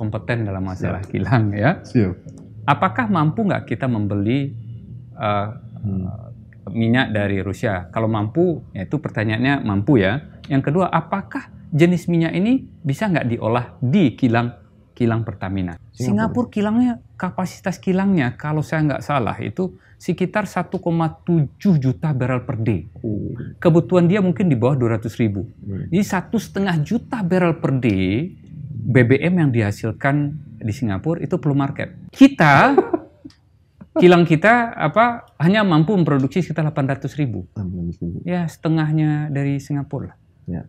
kompeten dalam masalah kilang ya. Siap. Apakah mampu nggak kita membeli uh, Hmm. minyak dari Rusia? Kalau mampu, ya itu pertanyaannya mampu ya. Yang kedua, apakah jenis minyak ini bisa nggak diolah di kilang kilang Pertamina? Singapura. Singapura kilangnya kapasitas kilangnya kalau saya nggak salah itu sekitar 1,7 juta barrel per day. Oh. Kebutuhan dia mungkin di bawah 200 ribu. Hmm. Jadi satu setengah juta barrel per day BBM yang dihasilkan di Singapura itu perlu market. Kita kilang kita apa hanya mampu memproduksi sekitar 800 ribu. Ya setengahnya dari Singapura. lah. Ya.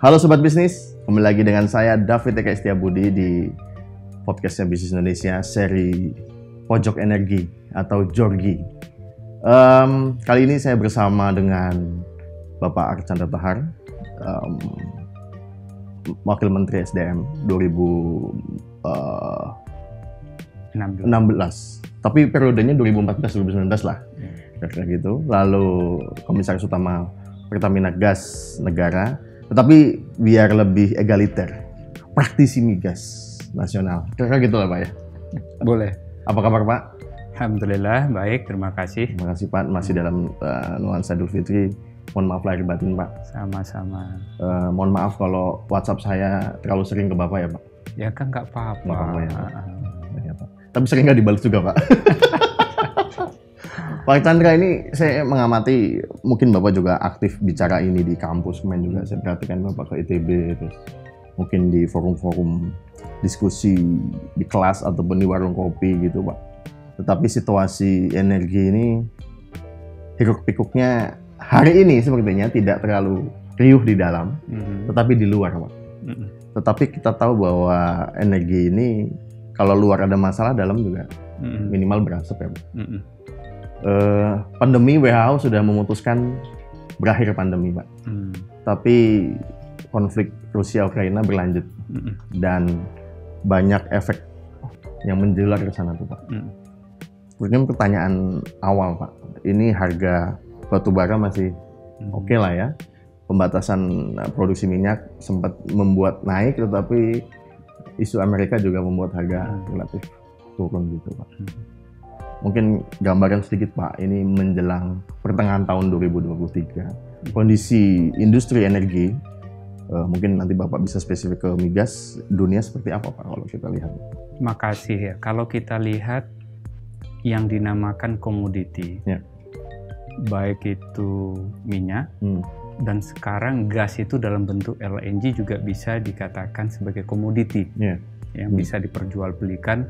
Halo Sobat Bisnis, kembali lagi dengan saya David Eka Budi di podcastnya Bisnis Indonesia seri Pojok Energi atau Jorgi. Em, kali ini saya bersama dengan Bapak Archandra Tahar, em, Wakil Menteri SDM 2016. 16. Tapi periodenya 2014-2019 lah, kira-kira gitu. Lalu Komisaris Utama Pertamina Gas Negara, tetapi biar lebih egaliter, praktisi migas nasional. Kira-kira gitu lah Pak ya. Boleh. Apa kabar Pak? Alhamdulillah baik, terima kasih. Terima kasih Pak, masih dalam eh, nuansa Idul Fitri. Mohon maaf lahir batin Pak. Sama-sama. Eh, mohon maaf kalau WhatsApp saya terlalu sering ke Bapak ya Pak. Ya kan nggak apa-apa. Nggak apa-apa ya. Ya, Pak. Tapi sering nggak dibalas juga Pak. Pak Chandra ini saya mengamati, mungkin Bapak juga aktif bicara ini di kampus, main juga saya perhatikan Bapak ke ITB, terus mungkin di forum-forum diskusi di kelas ataupun di warung kopi gitu Pak. Tetapi situasi energi ini hiruk pikuknya hari ini sepertinya tidak terlalu riuh di dalam, Mhm. tetapi di luar Pak. Mhm. Tetapi kita tahu bahwa energi ini kalau luar ada masalah, dalam juga Mhm. minimal berasap ya. Pak. Mhm. Eh, pandemi WHO sudah memutuskan berakhir pandemi, Pak. Mhm. Tapi konflik Rusia Ukraina berlanjut Mhm. dan banyak efek yang menjelar ke sana tuh, Pak. Mhm. Mungkin pertanyaan awal, Pak. Ini harga batu bara masih Mhm. oke lah ya. Pembatasan eh, produksi minyak sempat membuat naik, tetapi isu Amerika juga membuat harga Hmm. relatif turun gitu, Pak. Hmm. Mungkin gambaran sedikit, Pak. Ini menjelang pertengahan tahun 2023. Kondisi industri energi, eh, mungkin nanti Bapak bisa spesifik ke migas, dunia seperti apa, Pak, kalau kita lihat? Makasih ya. Kalau kita lihat yang dinamakan komoditi, Ya. baik itu minyak Hmm. dan sekarang gas itu dalam bentuk LNG juga bisa dikatakan sebagai komoditi Ya. yang Hmm. bisa diperjualbelikan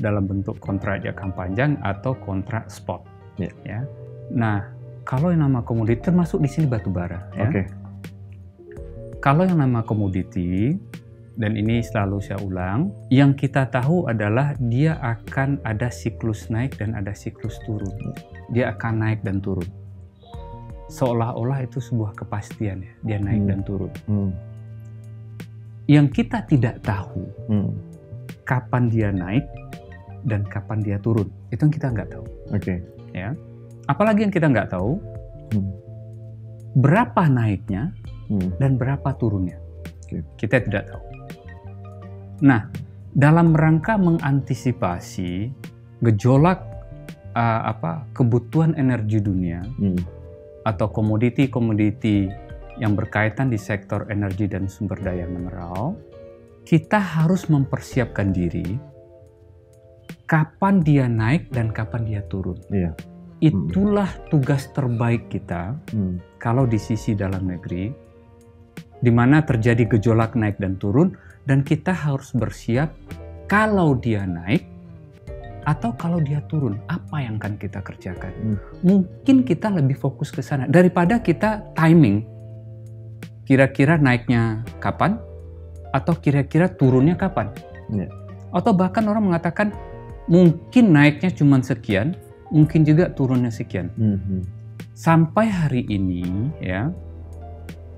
dalam bentuk kontrak jangka panjang atau kontrak spot. Ya. Nah, kalau yang nama komoditi termasuk di sini batu bara. Ya. Oke. Kalau yang nama komoditi, dan ini selalu saya ulang, yang kita tahu adalah dia akan ada siklus naik dan ada siklus turun. Dia akan naik dan turun. Seolah-olah itu sebuah kepastian ya, dia naik Hmm. dan turun. Hmm. Yang kita tidak tahu Hmm. kapan dia naik dan kapan dia turun, itu yang kita nggak tahu. Oke. Ya, apalagi yang kita nggak tahu Hmm. berapa naiknya Hmm. dan berapa turunnya. Oke. Kita tidak tahu. Nah, dalam rangka mengantisipasi gejolak uh, apa kebutuhan energi dunia Hmm. atau komoditi-komoditi yang berkaitan di sektor energi dan sumber daya mineral, kita harus mempersiapkan diri kapan dia naik dan kapan dia turun. Iya. Itulah tugas terbaik kita Hmm. kalau di sisi dalam negeri, di mana terjadi gejolak naik dan turun, dan kita harus bersiap kalau dia naik atau kalau dia turun, apa yang akan kita kerjakan? Hmm. Mungkin kita lebih fokus ke sana daripada kita timing. Kira-kira naiknya kapan atau kira-kira turunnya kapan? Iya. Atau bahkan orang mengatakan mungkin naiknya cuma sekian, mungkin juga turunnya sekian Hmm. Hmm. sampai hari ini ya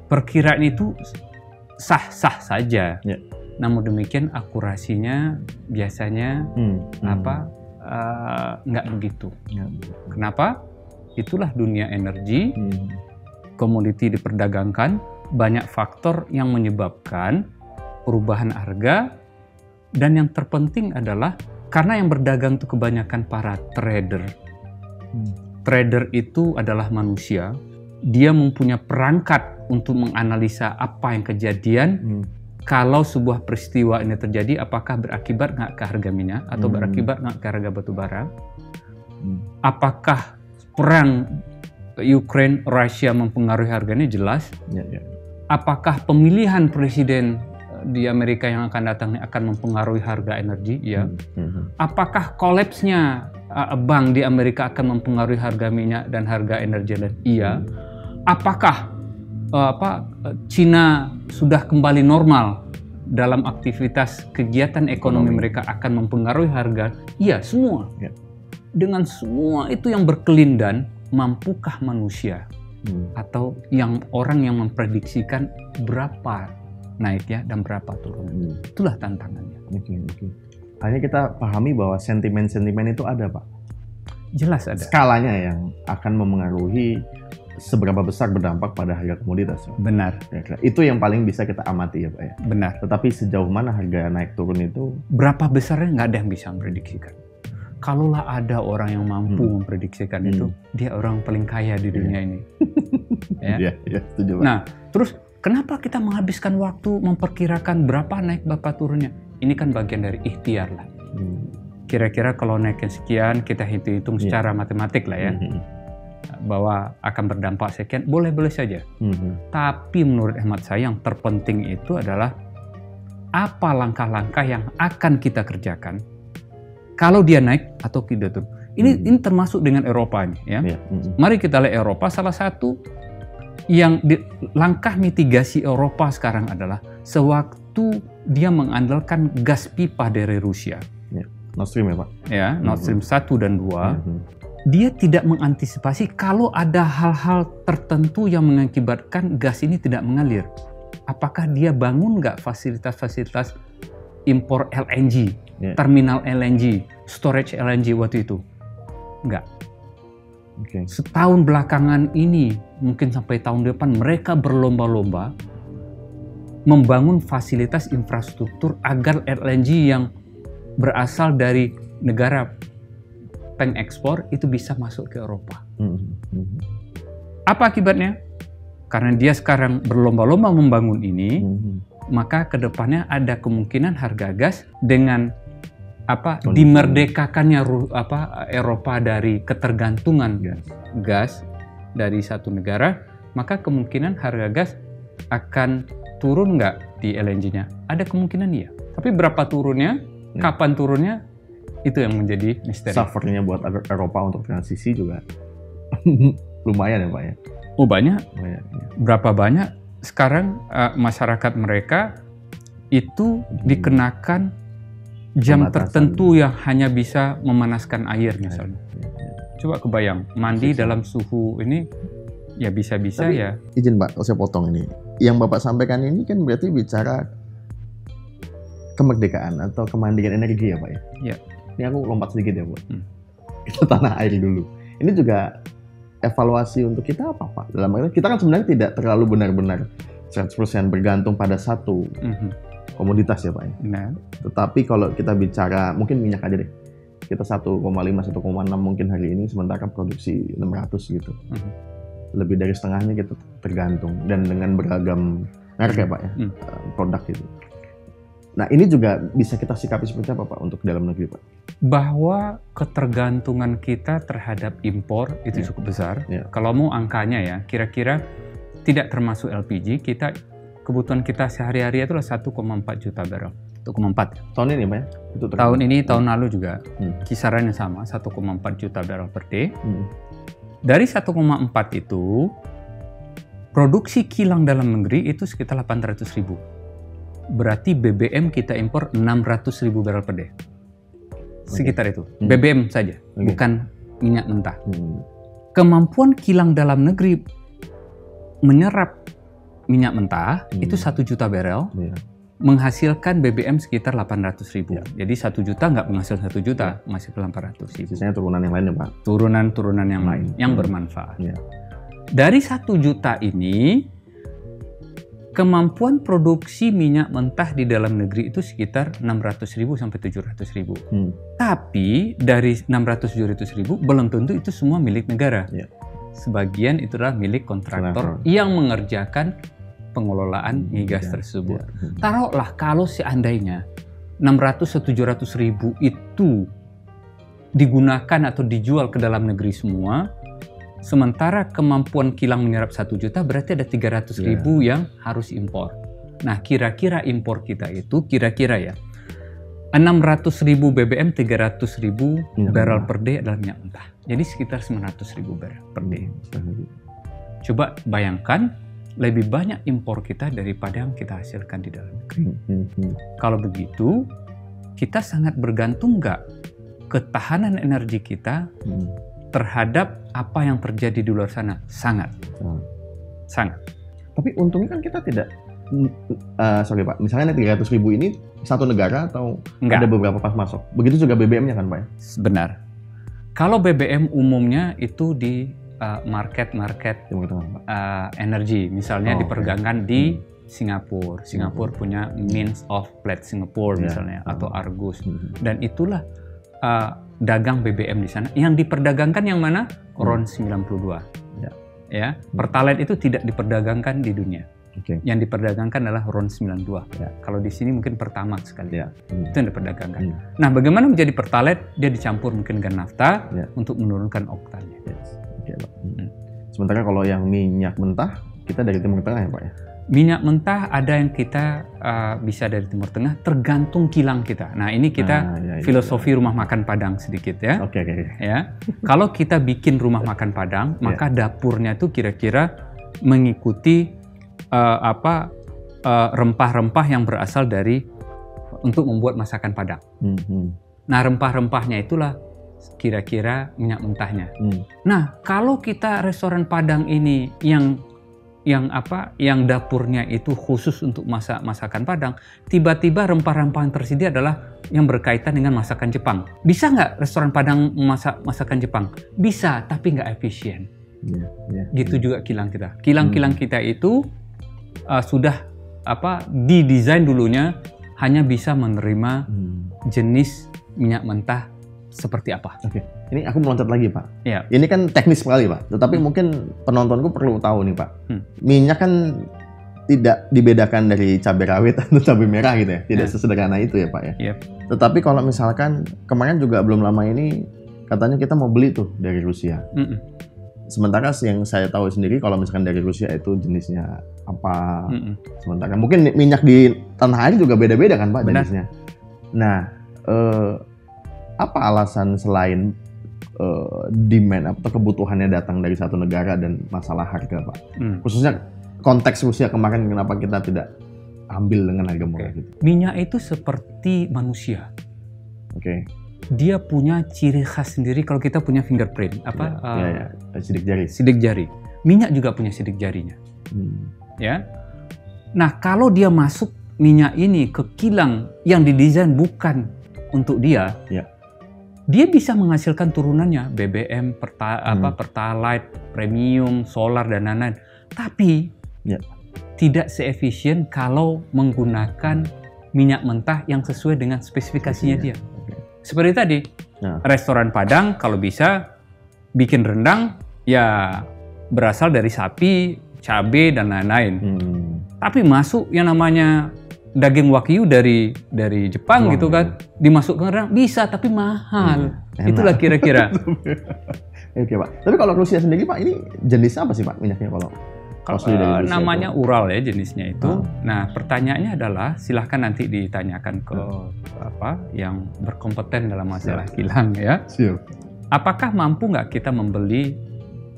perkiraan itu sah-sah saja. Ya. namun demikian akurasinya biasanya Hmm, hmm. apa eh, nggak begitu. Ya. Kenapa? Itulah dunia energi, Hmm. komoditi diperdagangkan, banyak faktor yang menyebabkan perubahan harga dan yang terpenting adalah karena yang berdagang itu kebanyakan para trader. Hmm. Trader itu adalah manusia, dia mempunyai perangkat untuk menganalisa apa yang kejadian Hmm. kalau sebuah peristiwa ini terjadi apakah berakibat nggak ke harga minyak atau Hmm. berakibat nggak ke harga batu bara Hmm. apakah perang Ukraine Rusia mempengaruhi harganya jelas Ya, ya. apakah pemilihan presiden di Amerika yang akan datang ini akan mempengaruhi harga energi ya Hmm, hmm. apakah kolapsnya uh, bank di Amerika akan mempengaruhi harga minyak dan harga energi lain iya apakah uh, apa Cina sudah kembali normal dalam aktivitas kegiatan ekonomi Ekonomi. mereka akan mempengaruhi harga iya semua Ya. dengan semua itu yang berkelindan mampukah manusia Hmm. atau yang orang yang memprediksikan berapa naiknya dan berapa turunnya Hmm. itulah tantangannya Oke, oke. Hanya kita pahami bahwa sentimen-sentimen itu ada, Pak. jelas ada Skalanya yang akan memengaruhi seberapa besar berdampak pada harga komoditas. Pak. benar Ya, itu yang paling bisa kita amati ya, Pak ya. benar Tetapi sejauh mana harga naik turun itu berapa besarnya nggak ada yang bisa memprediksikan. Kalaulah ada orang yang mampu Hmm. memprediksikan Hmm. itu, dia orang paling kaya di dunia ini. Ya. ya, ya setuju, Pak. Nah, terus kenapa kita menghabiskan waktu memperkirakan berapa naik berapa turunnya? Ini kan bagian dari ikhtiar lah. Hmm. Kira-kira kalau naiknya sekian, kita hitung-hitung Iya. secara matematik lah ya, Hmm. bahwa akan berdampak sekian, boleh-boleh saja. Hmm. Tapi menurut hemat saya yang terpenting itu adalah apa langkah-langkah yang akan kita kerjakan kalau dia naik atau tidak turun. Ini Hmm. ini termasuk dengan Eropa ini ya. Ya, hmm. Mari kita lihat Eropa salah satu yang di- langkah mitigasi Eropa sekarang adalah sewaktu dia mengandalkan gas pipa dari Rusia Nord Stream ya, Pak. ya, Nord Stream 1 dan 2 Hmm. dia tidak mengantisipasi kalau ada hal-hal tertentu yang mengakibatkan gas ini tidak mengalir. Apakah dia bangun nggak fasilitas-fasilitas impor LNG, Ya. terminal LNG, storage LNG waktu itu? Nggak. Oke. Setahun belakangan ini, mungkin sampai tahun depan, mereka berlomba-lomba membangun fasilitas infrastruktur agar LNG yang berasal dari negara pengekspor itu bisa masuk ke Eropa. Hmm. Hmm. Apa akibatnya? Karena dia sekarang berlomba-lomba membangun ini, Hmm. maka ke depannya ada kemungkinan harga gas dengan apa Kondisi. dimerdekakannya apa Eropa dari ketergantungan Gas. gas dari satu negara, maka kemungkinan harga gas akan turun nggak di LNG-nya? Ada kemungkinan iya. Tapi berapa turunnya, Ya. kapan turunnya, itu yang menjadi misteri. Suffernya buat Eropa untuk transisi juga lumayan ya, Pak ya. Oh banyak, Lumayan, ya. berapa banyak sekarang eh, masyarakat mereka itu dikenakan jam tertentu yang hanya bisa memanaskan air misalnya. Ya, ya. Coba kebayang, mandi Bisa. dalam suhu ini ya bisa-bisa ya. Izin Pak, saya potong ini. Yang Bapak sampaikan ini kan berarti bicara kemerdekaan atau kemandirian energi ya Pak ya? Iya. Ini aku lompat sedikit ya Pak. Hmm. Kita tanah air dulu. Ini juga evaluasi untuk kita apa Pak? Dalam arti kita kan sebenarnya tidak terlalu benar-benar 100% bergantung pada satu Mhm. Komoditas ya Pak ya. Nah, Tetapi kalau kita bicara mungkin minyak aja deh. Kita 1,5 1,6 mungkin hari ini sementara produksi 600 gitu. Mhm. Lebih dari setengahnya kita tergantung dan dengan beragam merek ya Pak ya, Hmm. eh, produk itu. Nah, ini juga bisa kita sikapi seperti apa Pak untuk dalam negeri Pak? bahwa ketergantungan kita terhadap impor itu Ya. cukup besar. Ya. Kalau mau angkanya ya, kira-kira tidak termasuk LPG, kita kebutuhan kita sehari-hari itu 1,4 juta barrel. 1,4. Tahun ini Pak ya? Itu. Tahun ini, tahun lalu juga Hmm. kisarannya sama, 1,4 juta barrel per day. Hmm. Dari 1,4 itu, produksi kilang dalam negeri itu sekitar 800 ribu. Berarti BBM kita impor 600 ribu barrel per day. Sekitar itu. Hmm. BBM saja, Oke. bukan minyak mentah. Hmm. Kemampuan kilang dalam negeri menyerap minyak mentah Hmm. itu 1 juta barrel. Iya. menghasilkan BBM sekitar 800 ribu. Ya. Jadi satu juta nggak menghasilkan satu juta, menghasilkan 800 ribu. Sisanya turunan yang lain ya Pak. Turunan-turunan yang Hmm. lain yang Hmm. bermanfaat. Ya. Dari satu juta ini, kemampuan produksi minyak mentah di dalam negeri itu sekitar 600 ribu sampai 700 ribu. Hmm. Tapi dari 600-700 ribu belum tentu itu semua milik negara. Ya. Sebagian itulah milik kontraktor Kontraktor. yang mengerjakan pengelolaan migas Ya, tersebut. ya. Hmm. Taruhlah kalau seandainya 600-700 ribu itu digunakan atau dijual ke dalam negeri semua, sementara kemampuan kilang menyerap 1 juta berarti ada 300 Ya. ribu yang harus impor. Nah kira-kira impor kita itu kira-kira ya 600 ribu BBM, 300 ribu Minyak barrel mentah. per day adalah minyak mentah. Jadi sekitar 900 ribu barrel per day. Hmm. Coba bayangkan lebih banyak impor kita daripada yang kita hasilkan di dalam negeri. Hmm, hmm, hmm. Kalau begitu, kita sangat bergantung nggak ketahanan energi kita Hmm. terhadap apa yang terjadi di luar sana? Sangat, Hmm. sangat. Tapi untungnya kan kita tidak eh, sorry Pak, misalnya 300 ribu ini satu negara atau Enggak, ada beberapa pas masuk. Begitu juga BBM-nya kan Pak? ya? benar. Kalau BBM umumnya itu di uh, market-market Timur Tengah Pak. uh, energi, misalnya Oh, diperdagangkan di Singapura. Singapura Hmm. punya Means of Plate Singapore Ya. misalnya, atau Hmm. Argus. Hmm. Dan itulah uh, dagang BBM di sana. Yang diperdagangkan yang mana? Hmm. RON 92. Ya. Ya, Pertalite itu tidak diperdagangkan di dunia. Oke. Yang diperdagangkan adalah RON 92. Ya. Kalau di sini mungkin Pertamax sekali. Ya. Hmm. Itu yang diperdagangkan. Hmm. Nah, bagaimana menjadi Pertalite? Dia dicampur mungkin dengan nafta Ya. untuk menurunkan oktannya. Yes. Oke Pak. Hmm. Hmm. Sementara kalau yang minyak mentah kita dari Timur Tengah ya Pak ya? Minyak mentah ada yang kita uh, bisa dari Timur Tengah, tergantung kilang kita. Nah, ini kita Ah, ya, ya, filosofi rumah makan Padang sedikit ya. ya. Oke oke. oke. ya. Kalau kita bikin rumah makan Padang, Ya. maka dapurnya itu kira-kira mengikuti uh, apa uh, rempah-rempah yang berasal dari untuk membuat masakan Padang. Hmm, hmm, Nah, rempah-rempahnya itulah kira-kira minyak mentahnya. hmm. Nah, kalau kita restoran Padang ini yang yang apa yang dapurnya itu khusus untuk masak masakan Padang, tiba-tiba rempah-rempah yang tersedia adalah yang berkaitan dengan masakan Jepang. Bisa nggak restoran Padang memasak masakan Jepang? Bisa, tapi nggak efisien. Ya, ya. Gitu juga kilang kita. Kilang-kilang kita itu uh, sudah apa didesain dulunya hanya bisa menerima Hmm. jenis minyak mentah seperti apa. Ini aku meloncat lagi Pak. Iya. Ini kan teknis sekali Pak. Tetapi mungkin penontonku perlu tahu nih Pak. Hmm. Minyak kan tidak dibedakan dari cabai rawit atau cabai merah gitu ya. Tidak Ya. sesederhana itu ya Pak ya. Iya. Tetapi kalau misalkan kemarin juga belum lama ini katanya kita mau beli tuh dari Rusia. Mm-mm. Sementara yang saya tahu sendiri kalau misalkan dari Rusia itu jenisnya apa. Mm-mm. Sementara mungkin minyak di tanah air juga beda-beda kan Pak Benar. jenisnya. Nah, eh, apa alasan selain eh, demand atau kebutuhannya datang dari satu negara dan masalah harga Pak? Mm. Khususnya konteks Rusia kemarin kenapa kita tidak ambil dengan harga murah gitu? Minyak itu seperti manusia. Oke. Dia punya ciri khas sendiri kalau kita punya fingerprint, apa? Ya, uh, ya, ya. sidik jari. Sidik jari. Minyak juga punya sidik jarinya, Hmm. ya. Nah, kalau dia masuk minyak ini ke kilang yang didesain bukan untuk dia, Ya. Dia bisa menghasilkan turunannya BBM, perta, Hmm. apa Pertalite, premium, solar dan lain-lain. Tapi Ya. tidak seefisien kalau menggunakan minyak mentah yang sesuai dengan spesifikasinya Oke. dia. Seperti tadi, Nah. restoran Padang kalau bisa bikin rendang ya berasal dari sapi, cabai dan lain-lain. Hmm. Tapi masuk yang namanya daging wagyu dari dari Jepang Wah, gitu kan, dimasukkan rendang bisa tapi mahal. Hmm. Itulah kira-kira. Oke Pak. Tapi kalau Rusia sendiri Pak ini jenis apa sih Pak minyaknya kalau? Kalau Rusia namanya itu. Ural ya jenisnya itu. Ah. Nah, pertanyaannya adalah silahkan nanti ditanyakan ke apa yang berkompeten dalam masalah Siap. kilang ya. Siap. Apakah mampu nggak kita membeli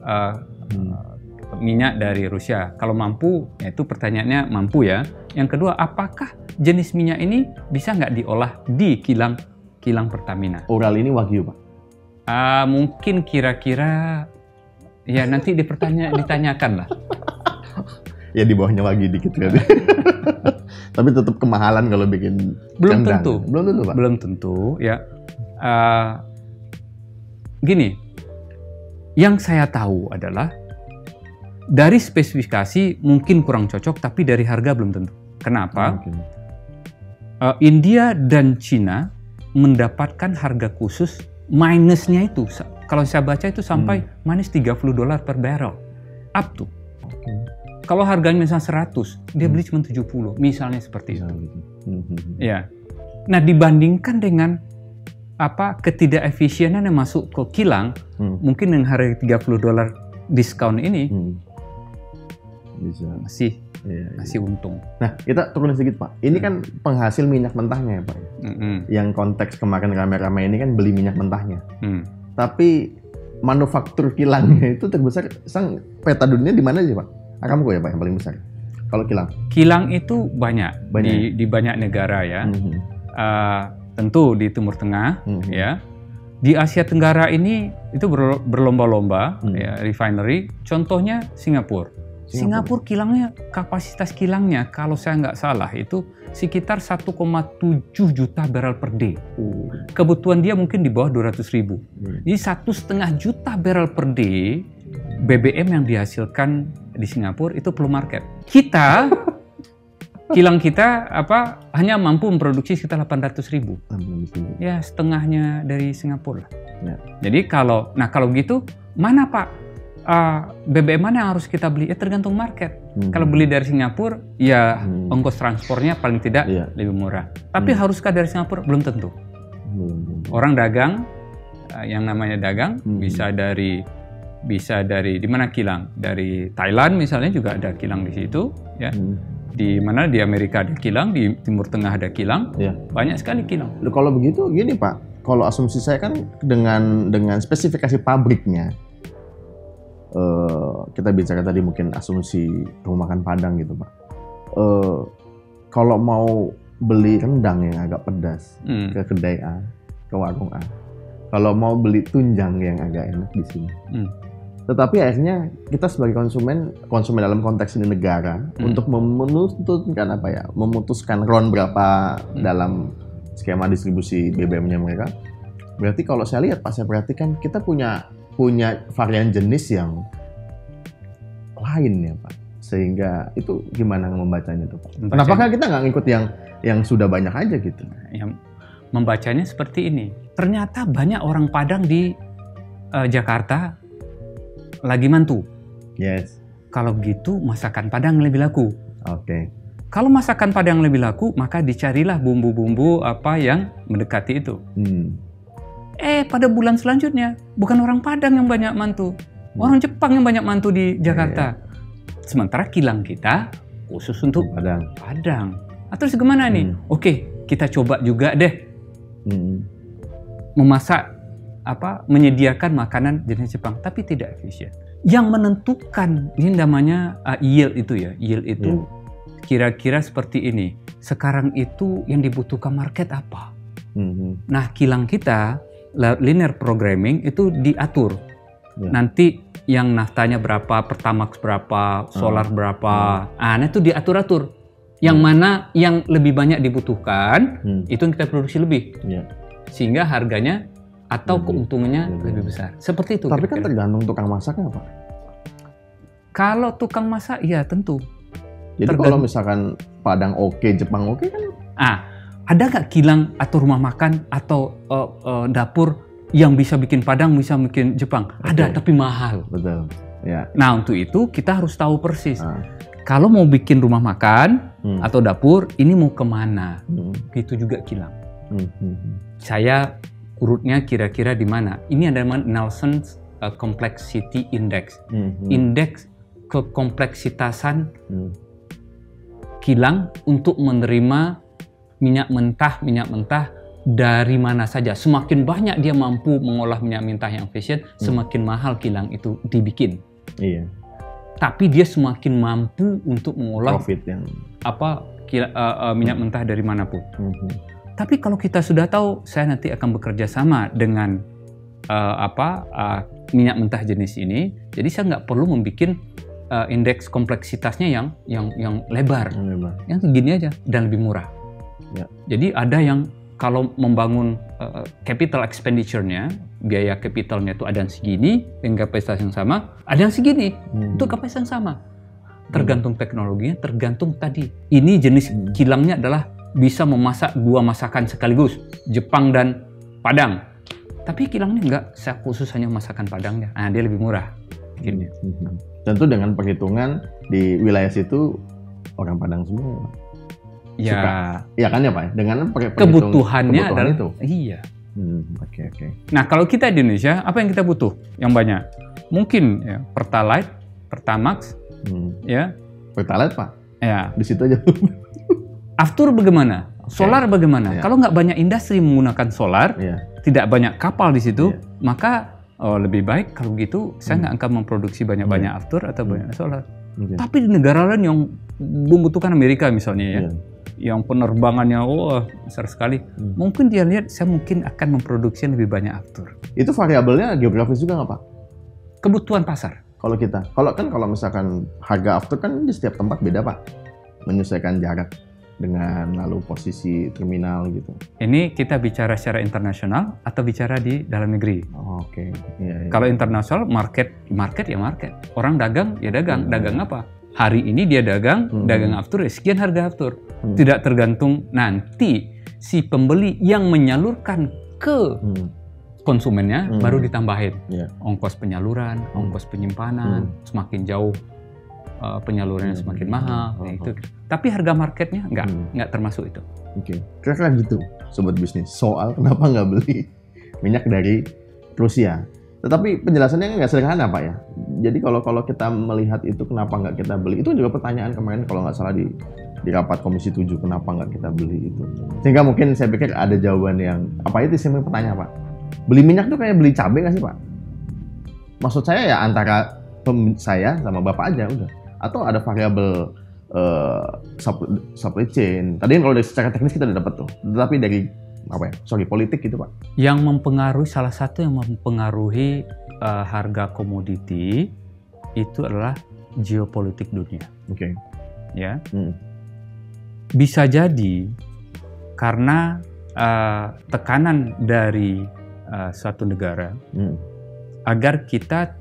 eh, Hmm. Minyak dari Rusia? Kalau mampu, ya itu pertanyaannya mampu ya. Yang kedua, apakah jenis minyak ini bisa nggak diolah di kilang kilang Pertamina? Ural ini wagyu Pak. Ah, mungkin kira-kira ya nanti dipertanya ditanyakan lah. ya di bawahnya lagi dikit kan. Tapi tetap kemahalan kalau bikin Belum cendang. tentu. Belum tentu, Pak. Belum tentu ya. Eh, gini, yang saya tahu adalah dari spesifikasi mungkin kurang cocok, tapi dari harga belum tentu. Kenapa? Mungkin. Eh, India dan Cina mendapatkan harga khusus minusnya itu. Kalau saya baca itu sampai minus 30 dolar per barrel. Up to. Oke. Kalau harganya misalnya 100, dia Hmm. beli cuma 70. Misalnya seperti itu. Bisa gitu. Hmm, hmm, hmm. Ya. Nah, dibandingkan dengan apa ketidakefisienan yang masuk ke kilang, Hmm, mungkin dengan harga 30 dolar diskon ini hmm. Bisa. masih Iya, iya. masih untung. Nah, kita turunin sedikit, Pak. Ini kan penghasil minyak mentahnya ya, Pak. Mm-mm. Yang konteks kemarin rame-rame ini kan beli minyak mentahnya. Hmm. Tapi manufaktur kilangnya itu terbesar sang peta dunia di mana sih, Pak? Aramco ya, Pak, yang paling besar. Kalau kilang. Kilang itu banyak, Banyak. di di banyak negara ya. Mhm. Eh, tentu di Timur Tengah Mhm. ya. Di Asia Tenggara ini itu ber- berlomba-lomba Hmm. ya refinery. Contohnya Singapura. Singapura kilangnya kapasitas kilangnya kalau saya nggak salah itu sekitar 1,7 juta barrel per day. Oh, Kebutuhan dia mungkin di bawah 200 ribu. hmm. Jadi satu setengah juta barrel per day BBM yang dihasilkan di Singapura itu perlu market. Kita kilang kita apa hanya mampu memproduksi sekitar 800 ribu. Ya setengahnya dari Singapura. Ya. Jadi kalau nah kalau gitu mana pak Uh, BBM mana yang harus kita beli? Ya tergantung market. Mhm. Kalau beli dari Singapura, ya Hmm. ongkos transportnya paling tidak Iya. lebih murah. Tapi Hmm. haruskah dari Singapura? Belum tentu. Belum. Orang dagang, uh, yang namanya dagang, Hmm. bisa dari bisa dari di mana kilang? Dari Thailand misalnya juga ada kilang di situ, ya. Hmm. Di mana di Amerika ada kilang, di Timur Tengah ada kilang, Iya. banyak sekali kilang. Loh, Kalau begitu gini Pak, kalau asumsi saya kan dengan dengan spesifikasi pabriknya, eh, kita bicara tadi mungkin asumsi rumah makan Padang gitu Pak. Eh, kalau mau beli rendang yang agak pedas Hmm. ke kedai A, ke warung A, kalau mau beli tunjang yang agak enak di sini. Hmm. Tetapi akhirnya kita sebagai konsumen, konsumen dalam konteks ini negara, Hmm. untuk memutuskan apa ya, memutuskan ron berapa Hmm. dalam skema distribusi BBM-nya mereka. Berarti kalau saya lihat, pas saya perhatikan, kita punya punya varian jenis yang lain ya Pak. Sehingga itu gimana membacanya tuh Pak? Membacanya- Kenapa kita nggak ngikut yang yang sudah banyak aja gitu? yang membacanya seperti ini. Ternyata banyak orang Padang di eh, Jakarta lagi mantu. Yes. Kalau begitu masakan Padang lebih laku. Oke. Kalau masakan Padang lebih laku, maka dicarilah bumbu-bumbu apa yang mendekati itu. Hmm. Eh, pada bulan selanjutnya bukan orang Padang yang banyak mantu, Hmm. orang Jepang yang banyak mantu di Jakarta. Sementara kilang kita khusus untuk Padang. Padang. Ah, terus gimana nih? Hmm. Oke, kita coba juga deh Hmm. memasak apa menyediakan makanan jenis Jepang tapi tidak efisien. Yang menentukan ini namanya uh, yield itu ya. Yield itu kira-kira seperti ini. Sekarang itu yang dibutuhkan market apa? Hmm. Nah, kilang kita linear programming itu diatur. Ya. Nanti yang naftanya berapa, pertamax berapa, solar berapa. Ah, nah itu diatur-atur. Yang Hmm. mana yang lebih banyak dibutuhkan Hmm. itu yang kita produksi lebih Iya. sehingga harganya atau Lebih- keuntungannya lebih lebih besar. Seperti itu. Tapi kan kira-kira. tergantung tukang masaknya Pak. kalau tukang masak, ya tentu. Jadi Tergantung. kalau misalkan Padang oke, Jepang oke kan Ah, ada nggak kilang atau rumah makan atau eh, eh, dapur yang bisa bikin Padang, bisa bikin Jepang? Ada, Oke. tapi mahal. betul. Ya. Nah, untuk itu kita harus tahu persis. Ah. Kalau mau bikin rumah makan Hmm. atau dapur, ini mau ke mana? Hmm. Itu juga kilang. Hmm. Hmm. Hmm. Saya urutnya kira-kira di mana? Ini ada namanya Nelson uh, Complexity Index. Hmm. Hmm. Indeks kekompleksitasan Hmm. kilang untuk menerima minyak mentah, minyak mentah dari mana saja. Semakin banyak dia mampu mengolah minyak mentah yang efisien, semakin mahal kilang itu dibikin. Iya. Tapi dia semakin mampu untuk mengolah Profit yang. apa kila- uh, uh, minyak mentah dari mana pun. Hmm. Hmm. Tapi kalau kita sudah tahu, saya nanti akan bekerja sama dengan uh, apa uh, minyak mentah jenis ini, jadi saya nggak perlu membuat uh, indeks kompleksitasnya yang yang yang lebar, Yang lebar. yang segini aja dan lebih murah. Ya. Jadi ada yang kalau membangun uh, capital expenditure-nya, biaya capitalnya itu ada yang segini dengan kapasitas yang sama, ada yang segini Hmm. untuk kapasitas yang sama. Tergantung teknologinya, tergantung tadi. Ini jenis Hmm. kilangnya adalah bisa memasak dua masakan sekaligus, Jepang dan Padang. Tapi kilangnya enggak, saya khusus hanya masakan Padangnya. Nah, dia lebih murah. Gini. Mhm. Tentu dengan perhitungan di wilayah situ orang Padang semua. Ya, Suka. Iya kan ya Pak? Dengan pakai kebutuhannya kebutuhan adalah itu. iya. Hmm, Oke oke. Nah, kalau kita di Indonesia, apa yang kita butuh? Yang banyak. Mungkin ya, Pertalite, Pertamax, Hmm. ya. Pertalite Pak. Ya, Di situ aja. Aftur bagaimana? Solar bagaimana? Ya. Kalau nggak banyak industri menggunakan solar, Iya. tidak banyak kapal di situ, Iya. maka oh, lebih baik kalau gitu saya Hmm. nggak akan memproduksi banyak-banyak aftur atau Hmm. banyak solar. Oke. Tapi di negara lain yang membutuhkan Amerika misalnya ya, Iya. Yang penerbangannya wah besar sekali, Hmm. mungkin dia lihat saya mungkin akan memproduksi lebih banyak aftur. Itu variabelnya geografis juga nggak Pak? Kebutuhan pasar. Kalau kita, kalau kan kalau misalkan harga after kan di setiap tempat beda Pak, menyesuaikan jarak dengan lalu posisi terminal gitu. Ini kita bicara secara internasional atau bicara di dalam negeri. Oh, Oke, iya, iya. Kalau internasional market market ya market. Orang dagang ya dagang. Hmm. Dagang apa? Hari ini dia dagang, Hmm. dagang aftur ya sekian harga aftur. Hmm. Tidak tergantung nanti si pembeli yang menyalurkan ke Hmm, konsumennya Hmm. baru ditambahin Iya. ongkos penyaluran, Hmm. ongkos penyimpanan, Hmm. semakin jauh uh, penyalurannya Hmm. semakin mahal. Hmm. Ya, itu. Tapi harga marketnya nggak Hmm. nggak termasuk itu. Oke, kira-kira gitu, sobat bisnis. Soal kenapa nggak beli minyak dari Rusia? Tetapi penjelasannya nggak sederhana, Pak ya. Jadi kalau kalau kita melihat itu kenapa nggak kita beli, itu juga pertanyaan kemarin kalau nggak salah di di rapat Komisi 7 kenapa nggak kita beli itu. Sehingga mungkin saya pikir ada jawaban yang apa itu sih pertanyaan Pak? Beli minyak tuh kayak beli cabai nggak sih Pak? Maksud saya ya antara pem- saya sama Bapak aja udah. Atau ada variabel eh, supply, supply chain. Tadi kalau dari secara teknis kita udah dapat tuh. Tetapi dari apa ya? Sorry, politik gitu, Pak. Yang mempengaruhi salah satu yang mempengaruhi uh, harga komoditi itu adalah geopolitik dunia. Oke. Ya, Hmm. bisa jadi karena uh, tekanan dari uh, suatu negara Hmm. agar kita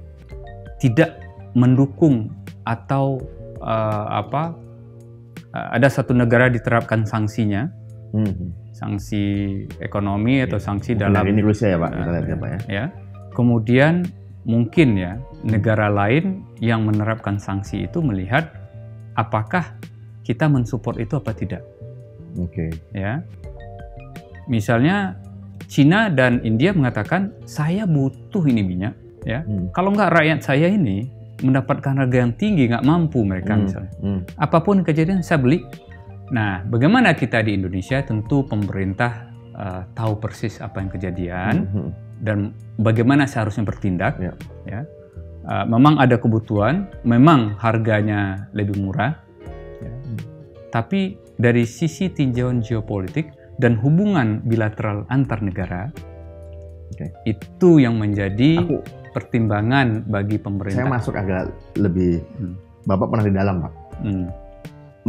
tidak mendukung atau uh, apa uh, ada satu negara diterapkan sanksinya Hmm. Sanksi ekonomi atau sanksi Mungkin dalam ini Rusia ya, Pak. Kita uh, lihat ya, Pak ya. ya kemudian mungkin ya negara lain yang menerapkan sanksi itu melihat apakah kita mensupport itu apa tidak Oke. ya misalnya Cina dan India mengatakan saya butuh ini minyak Hmm. kalau nggak rakyat saya ini mendapatkan harga yang tinggi nggak mampu mereka Hmm. misalnya Hmm. apa pun kejadian saya beli nah bagaimana kita di Indonesia tentu pemerintah uh, tahu persis apa yang kejadian Hmm. dan bagaimana seharusnya bertindak Ya. ya Uh, memang ada kebutuhan memang harganya lebih murah ya. tapi dari sisi tinjauan geopolitik dan hubungan bilateral antar negara Oke. itu yang menjadi Aku pertimbangan bagi saya pemerintah masuk agak lebih Hmm. Bapak pernah di dalam, Pak. Hmm,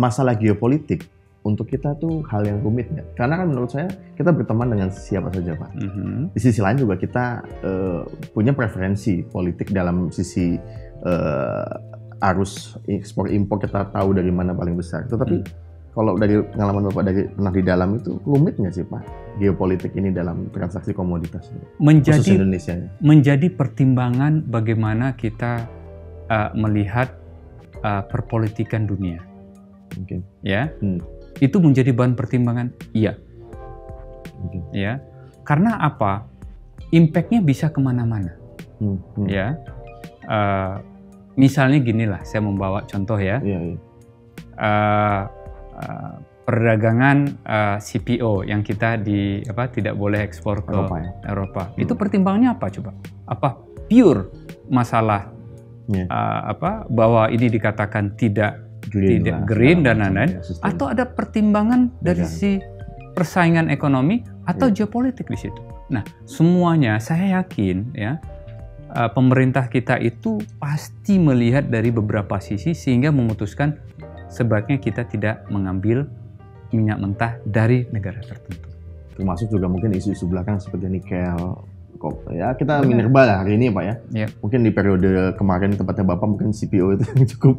Masalah geopolitik untuk kita tuh hal yang rumit ya. Karena kan menurut saya kita berteman dengan siapa saja, Pak. mhm, Di sisi lain juga kita eh, punya preferensi politik dalam sisi eh, arus ekspor impor kita tahu dari mana paling besar. Tetapi Hmm. kalau dari pengalaman bapak dari pernah di dalam itu rumit nggak sih pak geopolitik ini dalam transaksi komoditas khusus menjadi Indonesia ya? menjadi pertimbangan bagaimana kita uh, melihat uh, perpolitikan dunia Mungkin. ya Hmm. itu menjadi bahan pertimbangan iya Mungkin. ya karena apa impactnya bisa ke mana-mana Hmm. Hmm. ya Eh, misalnya gini lah saya membawa contoh ya Iya, iya. Eh, eh, perdagangan eh, CPO yang kita di apa tidak boleh ekspor ke Eropa ya. Eropa. Hmm. Itu pertimbangannya apa coba? Apa pure masalah Iya. uh, apa bahwa ini dikatakan tidak Green tidak lah, green dan lain-lain, ya, atau ada pertimbangan dari si persaingan ekonomi atau Iya. geopolitik di situ. Nah, semuanya saya yakin ya uh, pemerintah kita itu pasti melihat dari beberapa sisi sehingga memutuskan sebaiknya kita tidak mengambil minyak mentah dari negara tertentu. Termasuk juga mungkin isu-isu belakang seperti nikel, kok ya kita Benar. minerba lah hari ini pak ya. Ya. Mungkin di periode kemarin tempatnya bapak mungkin CPO itu yang cukup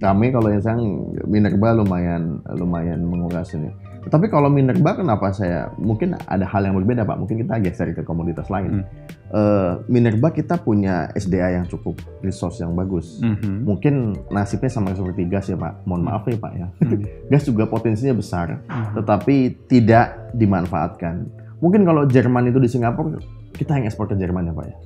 rame kalau yang sekarang minerba lumayan lumayan menguras ini. Tapi kalau minerba kenapa saya mungkin ada hal yang berbeda pak? Mungkin kita geser ke komoditas lain. Hmm. Eh, minerba kita punya SDA yang cukup resource yang bagus. Mhm. Mungkin nasibnya sama seperti gas ya pak. Mohon maaf ya pak ya. Hmm. Gas juga potensinya besar, Mhm. tetapi tidak dimanfaatkan. Mungkin kalau Jerman itu di Singapura, kita yang ekspor ke Jerman ya pak ya.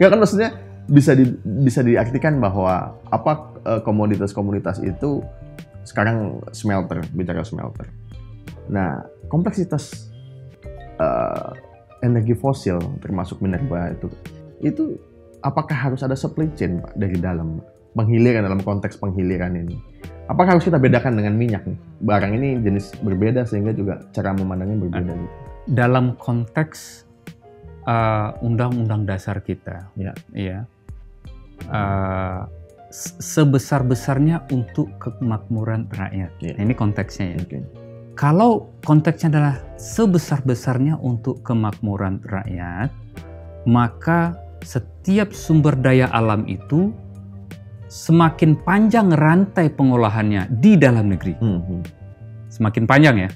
ya kan maksudnya bisa di, bisa diartikan bahwa apa eh, komoditas-komoditas itu sekarang smelter, bicara smelter. Nah, kompleksitas eh, energi fosil termasuk minerba itu itu apakah harus ada supply chain Pak dari dalam penghiliran dalam konteks penghiliran ini? Apakah harus kita bedakan dengan minyak nih? Barang ini jenis berbeda sehingga juga cara memandangnya berbeda gitu. Dalam konteks uh, undang-undang dasar kita, Ya. ya, uh, se- sebesar-besarnya untuk kemakmuran rakyat. Ya. Nah, Ini konteksnya ya. Oke. Kalau konteksnya adalah sebesar-besarnya untuk kemakmuran rakyat, maka setiap sumber daya alam itu semakin panjang rantai pengolahannya di dalam negeri, Hmm, hmm. semakin panjang ya,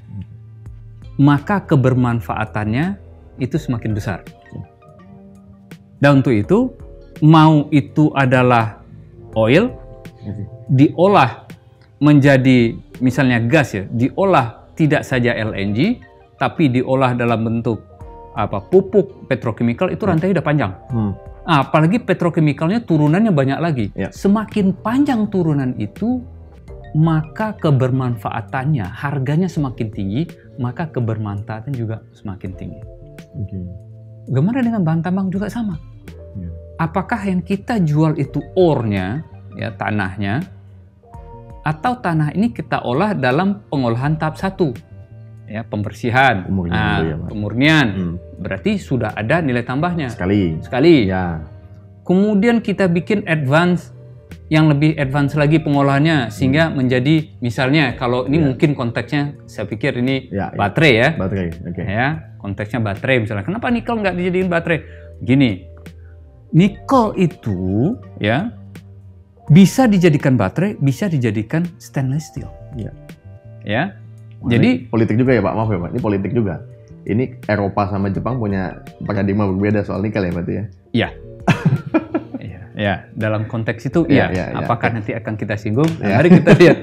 maka kebermanfaatannya itu semakin besar. Dan untuk itu, mau itu adalah oil, diolah menjadi misalnya gas ya, diolah tidak saja LNG, tapi diolah dalam bentuk apa pupuk petrokimikal itu rantainya udah panjang. Hmm. Ah, apalagi petrokimikalnya turunannya banyak lagi. Ya. Semakin panjang turunan itu, maka kebermanfaatannya, harganya semakin tinggi, maka kebermanfaatan juga semakin tinggi. Oke. Bagaimana dengan bahan tambang juga sama? Apakah yang kita jual itu ore-nya, ya tanahnya, atau tanah ini kita olah dalam pengolahan tahap satu, ya pembersihan, Pemurnian Ah, dulu ya, pemurnian. Hmm. Berarti sudah ada nilai tambahnya Sekali. sekali. Ya. Kemudian kita bikin advance yang lebih advance lagi pengolahannya sehingga menjadi misalnya kalau ini Hmm. Ya. mungkin konteksnya saya pikir ini Ya, ya. baterai ya Baterai. Oke. ya konteksnya baterai misalnya kenapa nikel nggak dijadiin baterai gini nikel itu ya bisa dijadikan baterai bisa dijadikan stainless steel Iya. ya Wah, Jadi- politik juga ya Pak, maaf ya Pak. Ini politik juga. Ini Eropa sama Jepang punya paradigma berbeda soal nikel ya berarti ya. ya ya dalam konteks itu Iya, ya, iya, iya. apakah nanti akan kita singgung Nah, Iya. mari kita lihat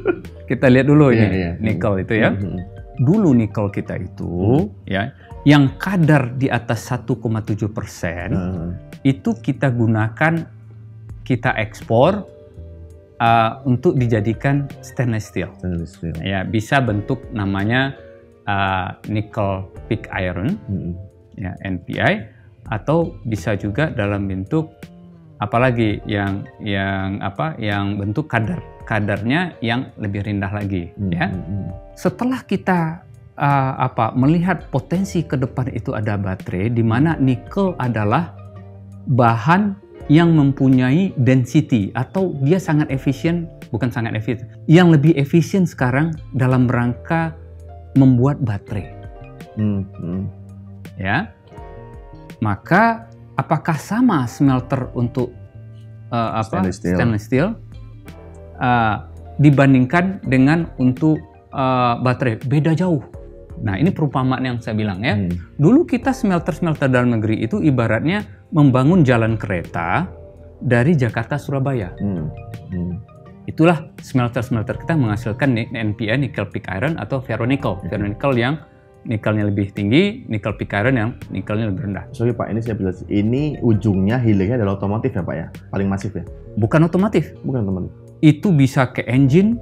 kita lihat dulu Iya, ini iya. nikel itu ya Hmm, hmm. dulu nikel kita itu ya yang kadar di atas 1,7 persen Hmm. itu kita gunakan kita ekspor uh, untuk dijadikan stainless steel Stainless steel. ya bisa bentuk namanya uh, nickel pig iron Hmm. ya NPI atau bisa juga dalam bentuk apalagi yang yang apa yang bentuk kadar kadarnya yang lebih rendah lagi Hmm, ya hmm, hmm. setelah kita uh, apa melihat potensi ke depan itu ada baterai di mana nikel adalah bahan yang mempunyai density atau dia sangat efisien bukan sangat efisien yang lebih efisien sekarang dalam rangka membuat baterai. Hmm, hmm. ya. Maka apakah sama smelter untuk uh, apa Stainless steel. stainless steel, uh, dibandingkan dengan untuk uh, baterai? Beda jauh nah ini perumpamaan yang saya bilang ya Hmm. dulu kita smelter-smelter dalam negeri itu ibaratnya membangun jalan kereta dari Jakarta Surabaya Hmm. Hmm. itulah smelter-smelter kita menghasilkan ni- NPI nickel pig iron atau ferronickel Ya. ferronickel yang nikelnya lebih tinggi nickel pig iron yang nikelnya lebih rendah Sorry Pak, ini saya jelas. Ini ujungnya hilirnya adalah otomotif ya Pak ya? Paling masif ya? bukan otomotif Bukan otomotif. itu bisa ke engine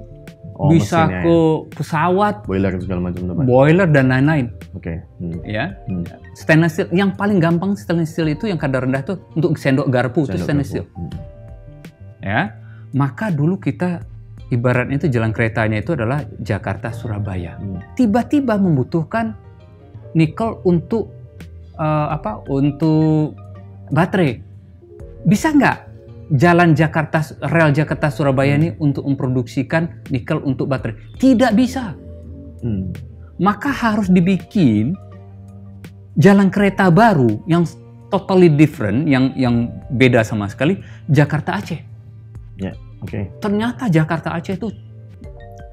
Oh, bisa mesinnya ke ya. pesawat boiler dan segala macam tuh, Pak. boiler dan lain-lain Oke. Hmm. ya Hmm. stainless steel yang paling gampang stainless steel itu yang kadar rendah itu untuk sendok garpu itu Sendok stainless garpu. steel Hmm. ya maka dulu kita ibaratnya itu jalan keretanya itu adalah Jakarta Surabaya Hmm. tiba-tiba membutuhkan nikel untuk eh, apa untuk baterai. Bisa nggak jalan Jakarta, rel Jakarta Surabaya ini untuk memproduksikan nikel untuk baterai? Tidak bisa. Hmm. Maka harus dibikin jalan kereta baru yang totally different, yang yang beda sama sekali, Jakarta Aceh. Oke. Ternyata Jakarta Aceh itu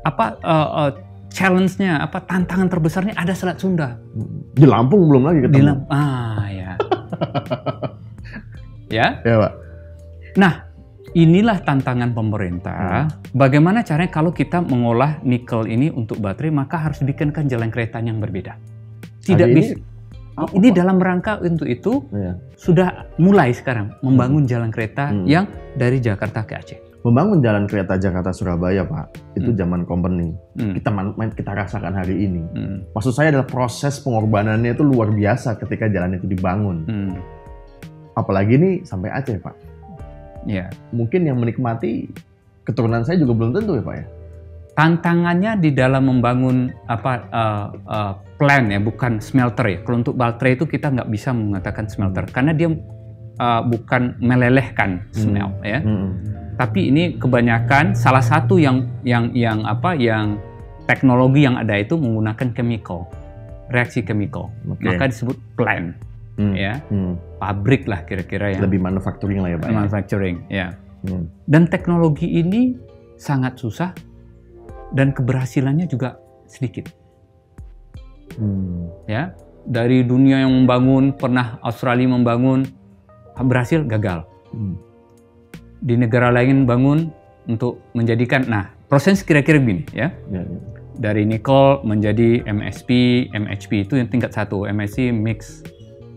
apa uh, uh, challenge-nya, apa tantangan terbesarnya ada Selat Sunda. Hmm. Di Lampung belum lagi Di ketemu. Lam- ah ya. ya. Ya, Pak. Nah, inilah tantangan pemerintah. Bagaimana caranya kalau kita mengolah nikel ini untuk baterai, maka harus dibikinkan jalan kereta yang berbeda. Tidak Hari ini bisa. apa, Ini Pak? dalam rangka untuk itu Iya. sudah mulai sekarang membangun jalan kereta Hmm. yang dari Jakarta ke Aceh. Membangun jalan kereta Jakarta Surabaya, Pak, itu Hmm. zaman company. Hmm. Kita man- main- kita rasakan hari ini. Hmm. Maksud saya adalah proses pengorbanannya itu luar biasa ketika jalan itu dibangun. Hmm. Apalagi nih sampai Aceh, Pak. Ya. Mungkin yang menikmati keturunan saya juga belum tentu ya, Pak ya. Tantangannya di dalam membangun apa uh, uh, plan ya, bukan smelter ya. Kalau untuk baterai itu kita nggak bisa mengatakan smelter karena dia uh, bukan melelehkan smelt ya. Hmm. Tapi ini kebanyakan salah satu yang yang yang apa yang teknologi yang ada itu menggunakan chemical, reaksi chemical. Oke. Maka disebut plant Hmm. ya, Hmm. pabrik lah kira-kira yang Lebih manufacturing lah ya, Pak. ya. manufacturing ya. Hmm. Dan teknologi ini sangat susah dan keberhasilannya juga sedikit Hmm. ya. Dari dunia yang membangun pernah Australia membangun berhasil gagal. Hmm. Di negara lain bangun untuk menjadikan nah proses kira-kira begini ya. Ya, ya. dari nickel menjadi MSP, MHP itu yang tingkat satu, MSC mix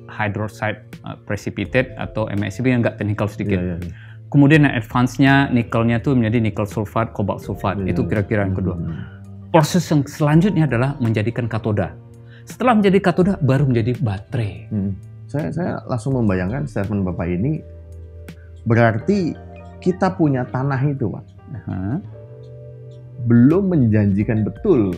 hydroxide uh, precipitate atau MSP yang agak technical sedikit. Ya, ya, ya. Kemudian yang advance-nya nikelnya tuh menjadi nickel sulfat, cobalt sulfat. Iya. Itu kira-kira yang kedua. Hmm. Proses yang selanjutnya adalah menjadikan katoda. Setelah menjadi katoda baru menjadi baterai. Hmm. Saya saya langsung membayangkan statement Bapak ini berarti kita punya tanah itu, Pak. Hah? belum menjanjikan betul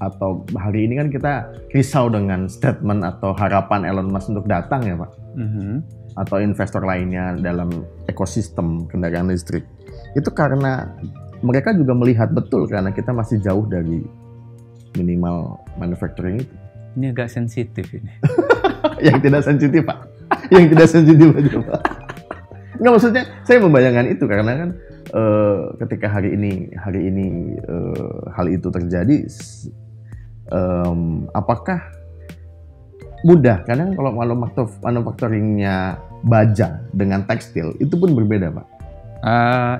atau hari ini kan kita risau dengan statement atau harapan Elon Musk untuk datang ya Pak? Mhm. atau investor lainnya dalam ekosistem kendaraan listrik. Itu karena mereka juga melihat betul karena kita masih jauh dari minimal manufacturing itu. Ini agak sensitif ini. yang tidak sensitif Pak. Yang tidak sensitif aja Pak. Nggak maksudnya saya membayangkan itu karena kan eh, ketika hari ini hari ini eh, hal itu terjadi em, apakah mudah karena kalau manufaktur manufacturingnya baja dengan tekstil itu pun berbeda pak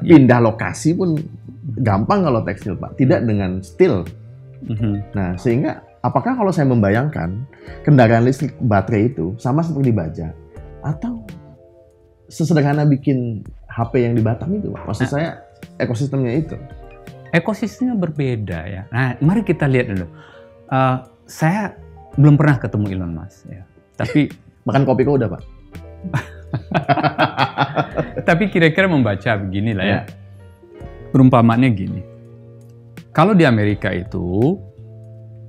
iya. pindah lokasi pun gampang kalau tekstil pak tidak dengan steel Mhm. Nah, sehingga apakah kalau saya membayangkan kendaraan listrik baterai itu sama seperti baja atau sesederhana bikin HP yang di Batam itu, Pak? Maksud Nah. saya ekosistemnya itu. ekosistemnya berbeda ya. Nah, mari kita lihat dulu. Eh, saya belum pernah ketemu Elon Musk ya. Tapi Makan kopi kok udah, Pak? tapi kira-kira membaca beginilah ya. Ya. Perumpamaannya gini. Kalau di Amerika itu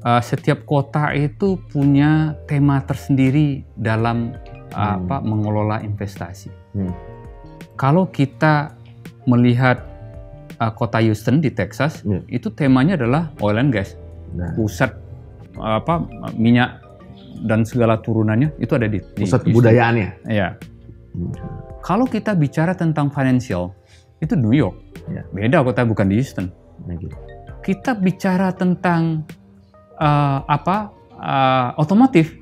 eh, setiap kota itu punya tema tersendiri dalam Hmm. apa mengelola investasi. Hmm. Kalau kita melihat eh, kota Houston di Texas, Ya. itu temanya adalah oil and gas. Nah, Pusat apa minyak dan segala turunannya itu ada di, di pusat kebudayaannya. Ya. Hmm. Kalau kita bicara tentang financial, itu New York. Ya. Beda kota bukan di Houston. Nah, gitu. Kita bicara tentang eh, apa eh, otomotif,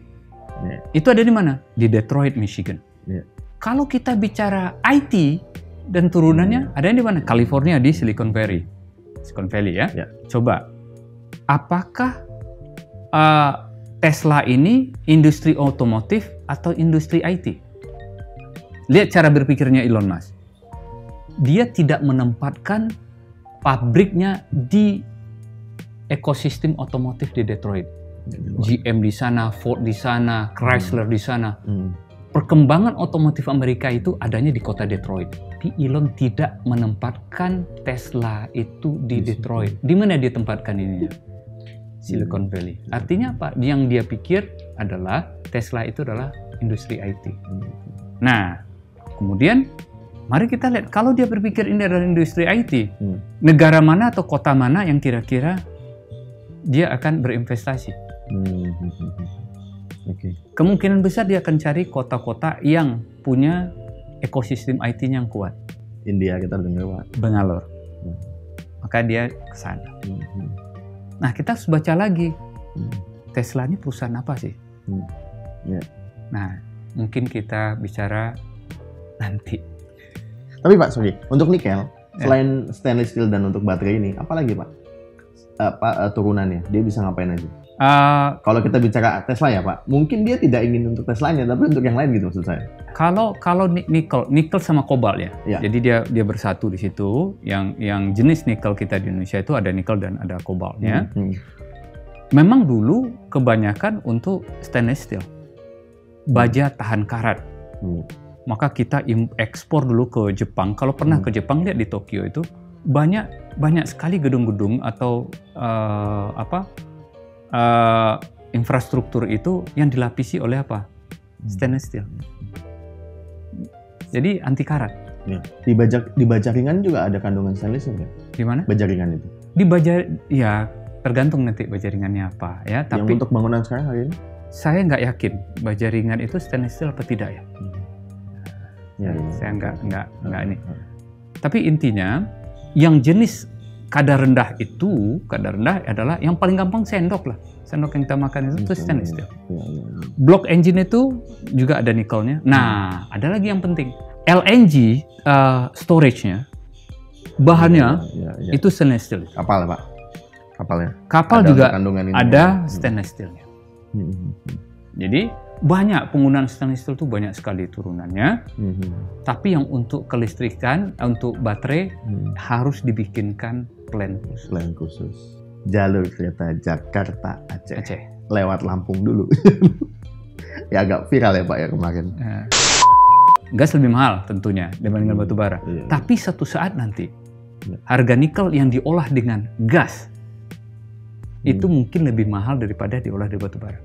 Ya. itu ada di mana? Di Detroit, Michigan. Ya. Kalau kita bicara IT dan turunannya, ada di mana? California di Silicon Valley. Silicon Valley ya. Ya. Coba, apakah eh, Tesla ini industri otomotif atau industri IT? Lihat cara berpikirnya Elon Musk. Dia tidak menempatkan pabriknya di ekosistem otomotif di Detroit. GM di sana, Ford di sana, Chrysler di sana. Hmm. Perkembangan otomotif Amerika itu adanya di kota Detroit. Tapi Elon tidak menempatkan Tesla itu di. Detroit. Di mana dia tempatkan ini? Silicon Valley. Artinya apa? Yang dia pikir adalah Tesla itu adalah industri IT. Nah, kemudian mari kita lihat kalau dia berpikir ini adalah industri IT, Hmm. negara mana atau kota mana yang kira-kira dia akan berinvestasi. Hmm, hmm, hmm, hmm. Oke. Kemungkinan besar dia akan cari kota-kota yang punya ekosistem IT-nya yang kuat, India kita dengar pak. Bangalore. Hmm. Maka dia ke sana. Hmm, hmm, Nah, kita harus baca lagi hmm. Tesla ini perusahaan apa sih? Hmm. Ya. Nah, mungkin kita bicara nanti. Tapi pak, sorry, untuk nikel Ya. selain stainless steel dan untuk baterai ini, apa lagi pak? Apa eh, turunannya? Dia bisa ngapain aja? Eh, Kalau kita bicara Tesla ya pak, mungkin dia tidak ingin untuk Teslanya, tapi untuk yang lain gitu maksud saya. kalau kalau ni- nikel, nikel sama kobalt ya. Ya. Jadi dia dia bersatu di situ. Yang yang jenis nikel kita di Indonesia itu ada nikel dan ada kobaltnya. Hmm, hmm. Memang dulu kebanyakan untuk stainless steel. Baja tahan karat. Hmm. Maka kita ekspor dulu ke Jepang. Kalau pernah Hmm. ke Jepang lihat di Tokyo itu banyak banyak sekali gedung-gedung atau eh, apa eh, infrastruktur itu yang dilapisi oleh apa? Stainless steel. Jadi anti karat. Di baja di baja ringan juga ada kandungan stainless steel ya? Di mana? Baja ringan itu. Di baja ya tergantung nanti baja ringannya apa ya. yang Tapi untuk bangunan sekarang hari ini? saya nggak yakin baja ringan itu stainless steel apa tidak ya. Ya, ya. Saya nggak nggak nggak ini. Hmm. Tapi intinya yang jenis kadar rendah itu kadar rendah adalah yang paling gampang sendok lah. Sendok yang kita makan itu, itu stainless steel. Ya, ya, ya. Block engine itu juga ada nikelnya. Nah, ada lagi yang penting. LNG uh, storage-nya bahannya Ya, ya, ya. itu stainless steel. kapal pak? Kapalnya. Kapal Ada juga untuk kandungan ini. ada Hmm. stainless steel-nya. Hmm, hmm, hmm. Jadi banyak penggunaan stainless steel itu banyak sekali turunannya. Hmm, hmm, Tapi yang untuk kelistrikan, untuk baterai hmm. harus dibikinkan plan khusus. Selain khusus. Jalur kereta Jakarta Aceh. Aceh. Lewat Lampung dulu. ya agak viral ya Pak ya kemarin. Eh, gas lebih mahal tentunya dibandingkan Hmm. batu bara. Iya, iya. Tapi satu saat nanti Ya. harga nikel yang diolah dengan gas Hmm. itu mungkin lebih mahal daripada diolah dari batu bara.